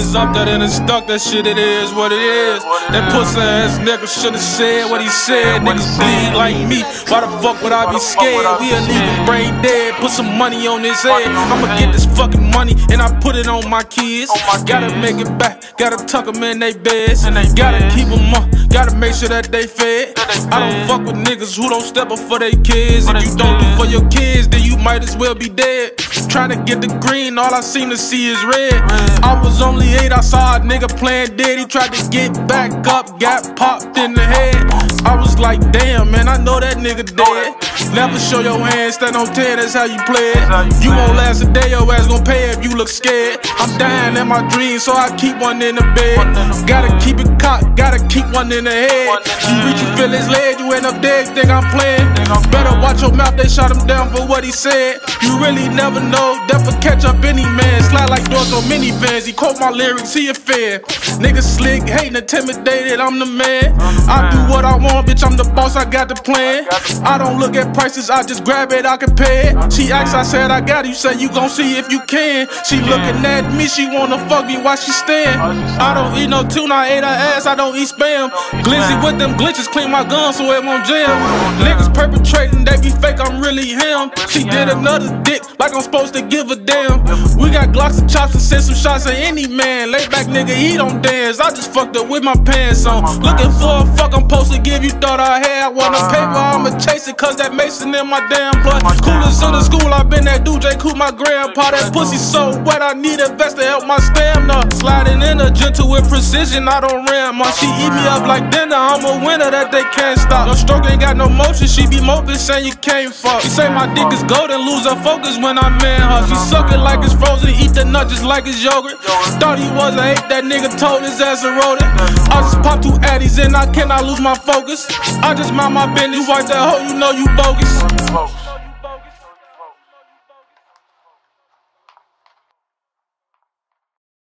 Stuck that in and stuck that shit, it is what it is. That pussy ass nigga should've said what he said. Niggas bleed like me, why the fuck would I be scared? We'll leave him brain dead, put some money on his head. I'ma get this fucking money and I put it on my kids. Gotta make it back, gotta tuck them in they beds. Gotta keep them up, gotta make sure that they fed. I don't fuck with niggas who don't step up for their kids. If you don't do for your kids, then you might as well be dead. Trying to get the green, all I seem to see is red. I was only I saw a nigga playing dead. He tried to get back up, got popped in the head. I was like, damn, man, I know that nigga dead. Never show your hands, stand on 10, that's how you play it. You won't last a day, your ass gon' pay if you look scared. I'm dying in my dreams, so I keep one in the bed. Gotta keep it cocked, gotta keep one in the head. You reach, you feel his leg, you end up dead, think I'm playing. Better watch your mouth, they shot him down for what he said. You really never know, death will catch up any man. Slide like doors on minivans, he quote my lyrics, he a fan. Niggas slick, hating, intimidated, I'm the man. I do what I want, bitch, I'm the boss, I got the plan. I don't look at prices, I just grab it, I can pay it. She asked, I said, I got it, you said you gon' see if you can. She looking at me, she wanna fuck me while she stand. I don't eat no tuna, I ate her ass, I don't eat spam. Glizzy with them glitches, clean my gun so it won't jam. Niggas perpetrating, they be fake, I'm really him. She did another dick, like I'm supposed to give a damn. We got Glocks and chops and send some shots at any man. Lay back nigga, he don't dance. I just fucked up with my pants on. Looking for a fuck I'm supposed to give you, thought I had. Want a paper, I'ma chase it, cause that Mason in my damn blood. Coolest in the school, I been that dude, J. My grandpa. That pussy so wet, I need a vest to help my stamina. Sliding in a gentle with precision, I don't ram. She eat me up like dinner, I'm a winner that they can't stop. No stroke ain't got no motion, she be moping, saying you can't fuck. She say my dick is golden, lose her focus when I'm in her. She suck nut just like it's yogurt. Thought he was a hate, that nigga told his ass a rodent. I just pop two addies and I cannot lose my focus. I just mind my business, wipe that hoe, you know you bogus.